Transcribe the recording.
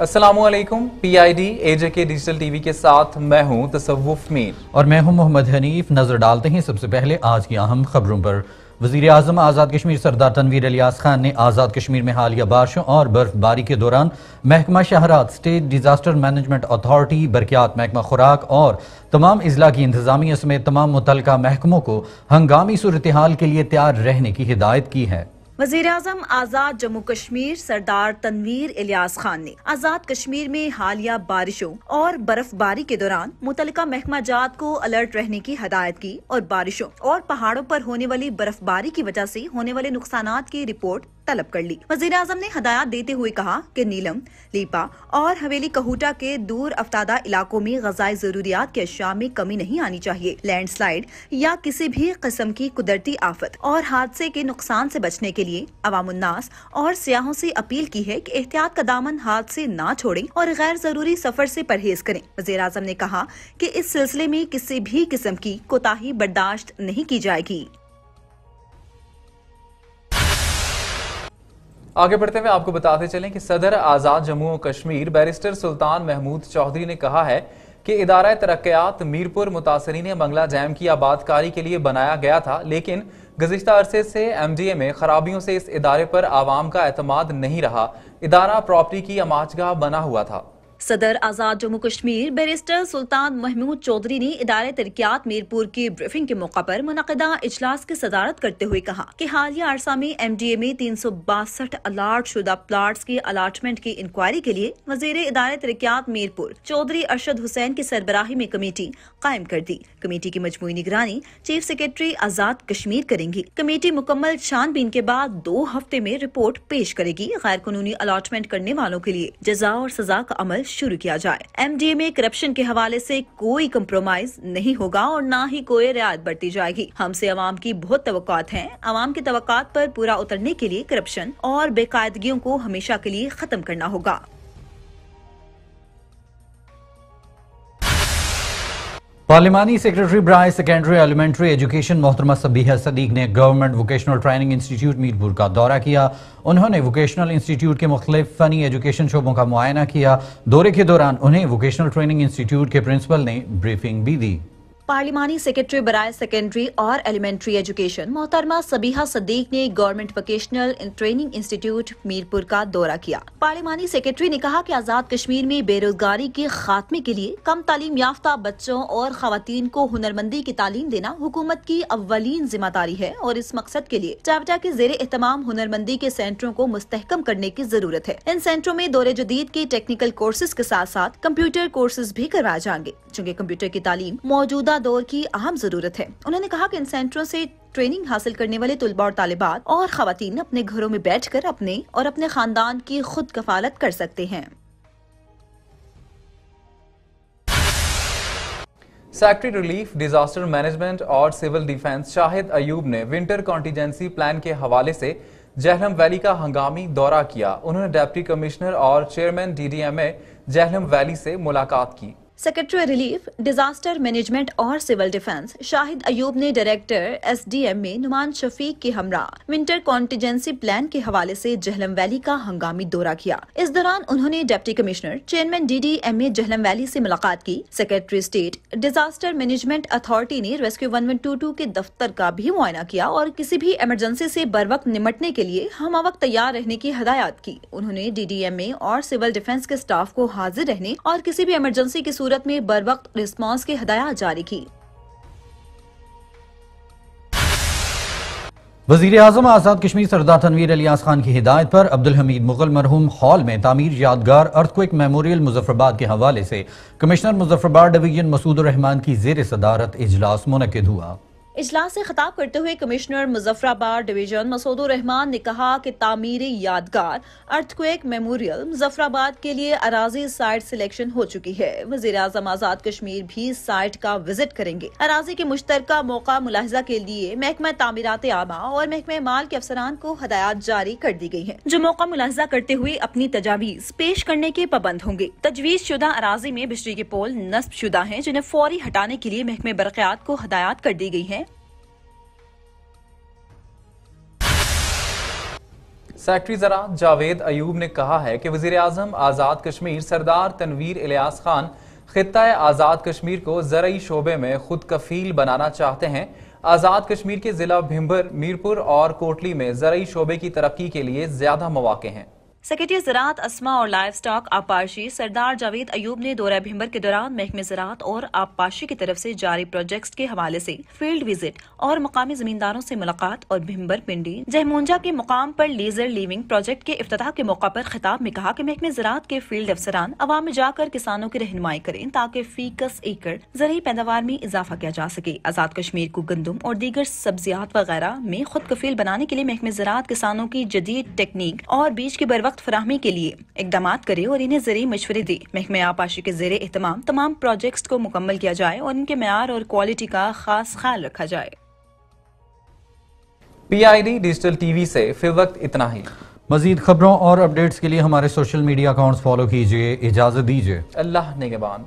असलकुम P I D AJ K digital TV के साथ मैं हूँ तसवुफ मीर। और मैं हूँ मोहम्मद हनीफ। नज़र डालते हैं सबसे पहले आज की अहम खबरों पर। वज़ीर अजम आज़ाद कश्मीर सरदार तनवीर अलियास खान ने आज़ाद कश्मीर में हालिया बारिशों और बर्फबारी के दौरान महकमा शहरात, स्टेट डिजास्टर मैनेजमेंट अथॉरिटी, बरकियात महकमा खुराक और तमाम अजला की इंतजामिया समेत तमाम मुतल महकमों को हंगामी सूरत हाल के लिए तैयार रहने की हिदायत की है। वज़ीर अजम आज़ाद जम्मू कश्मीर सरदार तनवीर इलियास खान ने आज़ाद कश्मीर में हालिया बारिशों और बर्फबारी के दौरान मुतल महकमा जात को अलर्ट रहने की हदायत की और बारिशों और पहाड़ों पर होने वाली बर्फबारी की वजह से होने वाले नुकसान की रिपोर्ट तलब कर ली। वज़ीर आज़म ने हदायत देते हुए कहा कि नीलम, लीपा और हवेली कहूटा के दूर अफ्तादा इलाकों में गजाई जरूरियात के अशिया में कमी नहीं आनी चाहिए। लैंडस्लाइड या किसी भी किस्म की कुदरती आफत और हादसे के नुकसान से बचने के लिए अवामुन्नास और सियाहों से अपील की है कि एहतियात का दामन हाथ से ना छोड़ें और गैर ज़रूरी सफ़र से परहेज करें। वज़ीर आज़म ने कहा कि इस सिलसिले में किसी भी किस्म की कोताही बर्दाश्त नहीं की जाएगी। आगे बढ़ते हुए आपको बताते चलें कि सदर आज़ाद जम्मू और कश्मीर बैरिस्टर सुल्तान महमूद चौधरी ने कहा है कि इदारा तरक्यात मीरपुर मुतासरी बंगला जैम की आबादकारी के लिए बनाया गया था, लेकिन गुजशत अरसे से एम डी ए में खराबियों से इस इदारे पर आवाम का एतमाद नहीं रहा। इदारा प्रॉपर्टी की अमाजगाह बना हुआ था। सदर आज़ाद जम्मू कश्मीर बैरिस्टर सुल्तान महमूद चौधरी ने इदारे तरक्यात मीरपुर की ब्रीफिंग के मौका पर मुनदा इजलास की सदारत करते हुए कहा कि हालिया अरसा में एम डी ए में तीन सौ बासठ अलाट शुदा प्लाट्स की अलाटमेंट की इंक्वायरी के लिए वज़ीर इदारे तरक्यात मीरपुर चौधरी अरशद हुसैन की सरबराही में कमेटी कायम कर दी। कमेटी की मजमू निगरानी चीफ सेक्रेटरी आज़ाद कश्मीर करेंगी। कमेटी मुकम्मल छानबीन के बाद दो हफ़्ते में रिपोर्ट पेश करेगी गैर कानूनी अलाटमेंट करने वालों के लिए। जजा और सजा का अमल शुरू किया जाए। एमडीए में करप्शन के हवाले से कोई कम्प्रोमाइज नहीं होगा और न ही कोई रियायत बरती जाएगी। हमसे अवाम की बहुत तो है। अवाम की तो पर पूरा उतरने के लिए करप्शन और बेकायदगियों को हमेशा के लिए खत्म करना होगा। पार्लिमानी सेक्रेटरी ब्राय सेकेंडरी एलिमेंट्री एजुकेशन मोहतरमा सबीहा सदीक ने government vocational training institute Mirpur का दौरा किया। उन्होंने वोकेशनल इंस्टीट्यूट के मुख्तलिफ़ फनी एजुकेशन शोबों का मुआयना किया। दौरे के दौरान उन्हें वोकेशनल ट्रेनिंग इंस्टीट्यूट के प्रिंसिपल ने ब्रीफिंग भी दी। पार्लिमानी सेक्रेटरी बराय सेकेंडरी और एलिमेंट्री एजुकेशन मोहतरमा सबीहा सदीक ने government vocational training institute Mirpur का दौरा किया। पार्लिमानी सेक्रेटरी ने कहा कि आज़ाद कश्मीर में बेरोजगारी के खात्मे के लिए कम तालीम याफ्ता बच्चों और खातन को हुनरमंदी की तालीम देना हुकूमत की अवलीन ज़िम्मेदारी है और इस मकसद के लिए चावटा के जेर एहतमाम हुनरमंदी के सेंटरों को मुस्तकम करने की ज़रूरत है। इन सेंटरों में दौरे जदीद के टेक्निकल कोर्सेज के साथ साथ कंप्यूटर कोर्सेज भी करवाए जाएँगे, चूँकि कंप्यूटर की तालीम मौजूदा दौर की अहम ज़रूरत है। उन्होंने कहा कि इन सेंटरों से ट्रेनिंग हासिल करने वाले तलबा और तालिबात और खातन अपने घरों में बैठ कर अपने और अपने खानदान की खुद कफालत कर सकते हैं। सेक्रेटरी रिलीफ डिजास्टर मैनेजमेंट और सिविल डिफेंस शाहिद अयूब ने विंटर कॉन्टीजेंसी प्लान के हवाले से जहलम वैली का हंगामी दौरा किया। उन्होंने डेप्टी कमिश्नर और चेयरमैन डीडीएमए जहलम वैली से मुलाकात की। सेक्रेटरी रिलीफ डिजास्टर मैनेजमेंट और सिविल डिफेंस शाहिद अयूब ने डायरेक्टर एसडीएम में नुमान शफीक के हमरा विंटर कॉन्टीजेंसी प्लान के हवाले से जहलम वैली का हंगामी दौरा किया। इस दौरान उन्होंने deputy commissioner chairman D D M A Jhelum valley ऐसी मुलाकात की। Secretary state disaster management authority ने rescue one one two two के दफ्तर का भी मुआयना किया और किसी भी इमरजेंसी ऐसी बर वक्त निमटने के लिए हम वक्त तैयार रहने की हदायत की। उन्होंने डी डी एम ए और सिविल डिफेंस के स्टाफ को हाजिर रहने और किसी भी इमरजेंसी की में बर वक्त रिस्पॉन्स की हदायत जारी की। वज़ीर अजम आज़ाद कश्मीर सरदार तनवीर अलियास खान की हिदायत पर अब्दुल हमीद मुगल मरहूम हॉल में तामीर यादगार अर्थक्विक मेमोरियल मुजफ्फरबाद के हवाले से कमिश्नर मुजफ्फरबाद डिवीज़न मसूद रहमान की जेर सदारत इजलास मुनद हुआ। इजलास से खिताब करते हुए कमिश्नर मुजफ्फराबाद डिवीज़न मसूद रहमान ने कहा कि तामीरी यादगार अर्थक्वेक मेमोरियल मुजफ्फराबाद के लिए अराजी साइट सिलेक्शन हो चुकी है। वज़ीर अजम आज़ाद कश्मीर भी साइट का विज़िट करेंगे। अराजी के मुश्तर मौका मुलाहजा के लिए महकमा तामीरत आमा और महकमे माल के अफसरान को हदायत जारी कर दी गई है। जो मौका मुलाहजा करते हुए अपनी तजावीज पेश करने के पाबंद होंगे। तजवीज शुदा अराजी में बिजली के पोल नस्ब शुदा है, जिन्हें फौरी हटाने के लिए महकमे बरकयात को हदायत कर दी गई है। सेक्रेटरी जरा जावेद अयूब ने कहा है कि वज़ीर अजम आज़ाद कश्मीर सरदार तनवीर इलियास खान खत्ता आज़ाद कश्मीर को ज़रिए शोबे में खुद कफील बनाना चाहते हैं। आज़ाद कश्मीर के जिला भिम्बर मीरपुर और कोटली में ज़रिए शोबे की तरक्की के लिए ज़्यादा मौाक़े हैं। सेक्रेटरी ज़रात असमा और लाइफ स्टॉक आपाशी सरदार जावेद अयूब ने दौरा भिम्बर के दौरान महकमे ज़रात और आपाशी की तरफ़ से जारी प्रोजेक्ट्स के हवाले से फ़ील्ड विज़िट और मकामी जमींदारों से मुलाकात और भिम्बर पिंडी जहमूंजा के मुकाम पर लेजर लिविंग प्रोजेक्ट के अफ्ताह के मौका पर खिताब में कहा कि महकमे ज़रात के फ़ील्ड अफसरान अवाम में जाकर किसानों की रहनुमाई करें ताकि फीकस एकड़ ज़रिए पैदावार में इजाफा किया जा सके। आज़ाद कश्मीर को गंदम और दीगर सब्जियात वगैरह में खुद कफील बनाने के लिए महकमे ज़रात किसानों की जदीद टेक्निक और बीज के बर वक्त फराहमी के लिए इकदाम करे और इन्हें ज़रिए मशवरे दे। महकमे आपाशी के जेर एहतमाम तमाम प्रोजेक्ट को मुकम्मल किया जाए और इनके मैार और क्वालिटी का खास ख्याल रखा जाए। P I D digital TV से फिर वक्त इतना ही। मजीद खबरों और अपडेट्स के लिए हमारे सोशल मीडिया अकाउंट्स फॉलो कीजिए इजाज़त दीजिए। अल्लाह निगबान